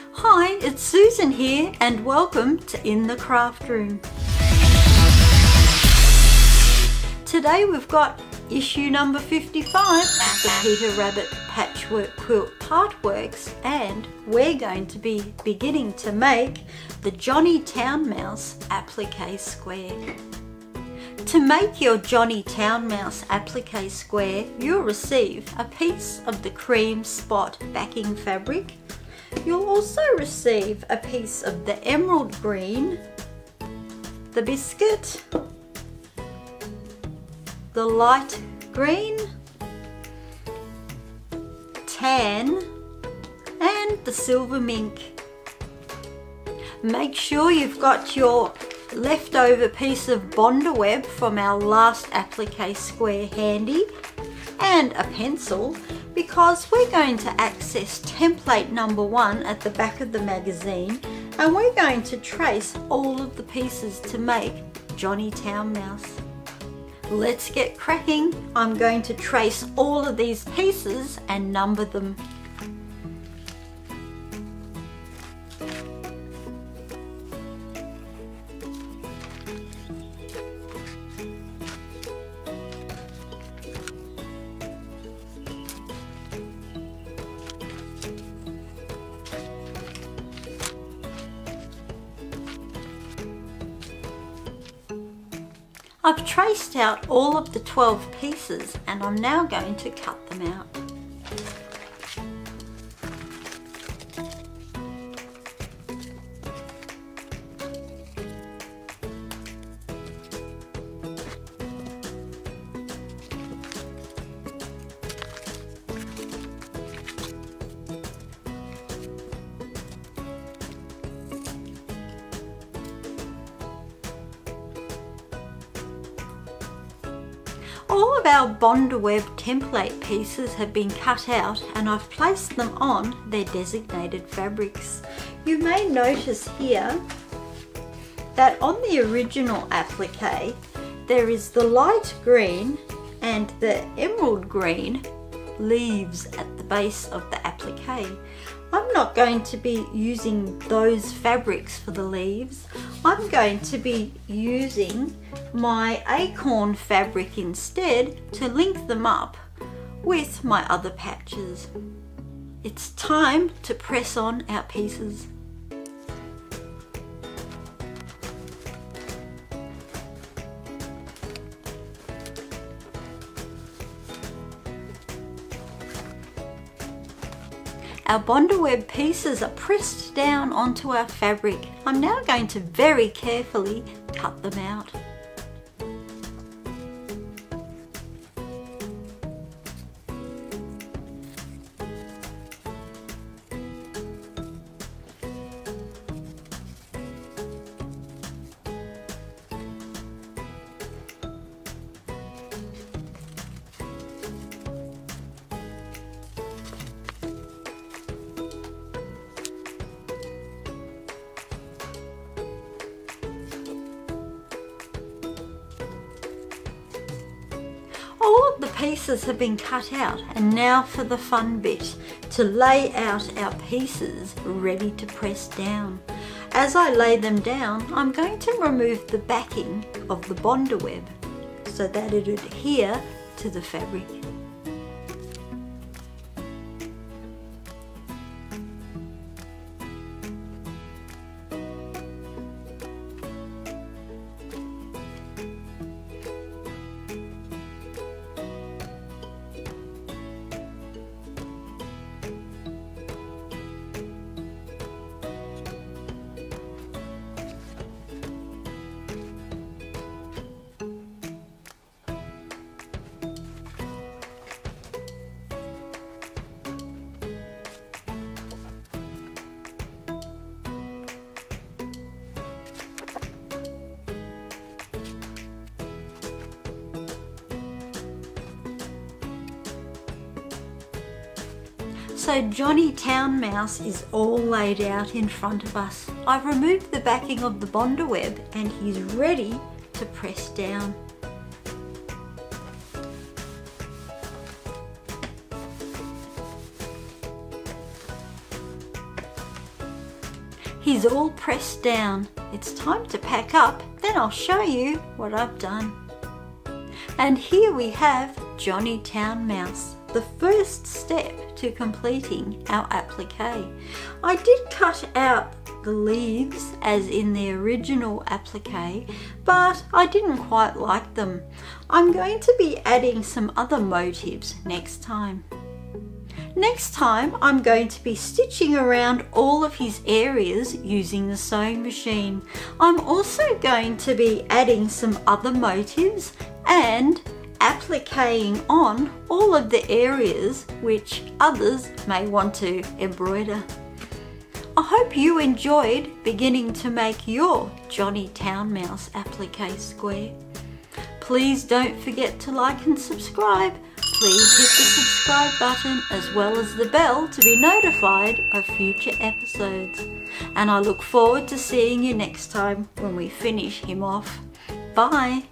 Hi, it's Siouxsan here and welcome to In the Craft Room. Today we've got issue number 55, the Peter Rabbit Patchwork Quilt Partworks and we're going to be beginning to make the Johnny Town Mouse applique square. To make your Johnny Town Mouse applique square, you'll receive a piece of the cream spot backing fabric. You'll also receive a piece of the emerald green, the biscuit, the light green, tan, and the silver mink. Make sure you've got your leftover piece of bonder Bondaweb from our last applique square handy and a pencil because we're going to access template number one at the back of the magazine and we're going to trace all of the pieces to make Johnny Town Mouse. Let's get cracking. I'm going to trace all of these pieces and number them. I've traced out all of the 12 pieces and I'm now going to cut them out. All of our Bondaweb template pieces have been cut out and I've placed them on their designated fabrics. You may notice here that on the original applique there is the light green and the emerald green leaves at the base of the applique. I'm not going to be using those fabrics for the leaves. I'm going to be using my acorn fabric instead to link them up with my other patches. It's time to press on our pieces. Our Bondaweb pieces are pressed down onto our fabric. I'm now going to very carefully cut them out. Pieces have been cut out and now for the fun bit to lay out our pieces ready to press down. As I lay them down I'm going to remove the backing of the bonder Bondaweb so that it adhere to the fabric. So Johnny Town Mouse is all laid out in front of us. I've removed the backing of the bonder Bondaweb and he's ready to press down. He's all pressed down. It's time to pack up, then I'll show you what I've done. And here we have Johnny Town Mouse, the first step to completing our applique. I did cut out the leaves as in the original applique, but I didn't quite like them. I'm going to be adding some other motifs next time. Next time I'm going to be stitching around all of his areas using the sewing machine. I'm also going to be adding some other motifs and appliquing on all of the areas which others may want to embroider. I hope you enjoyed beginning to make your Johnny Town Mouse applique square. Please don't forget to like and subscribe please hit the subscribe button as well as the bell to be notified of future episodes. And I look forward to seeing you next time when we finish him off. Bye!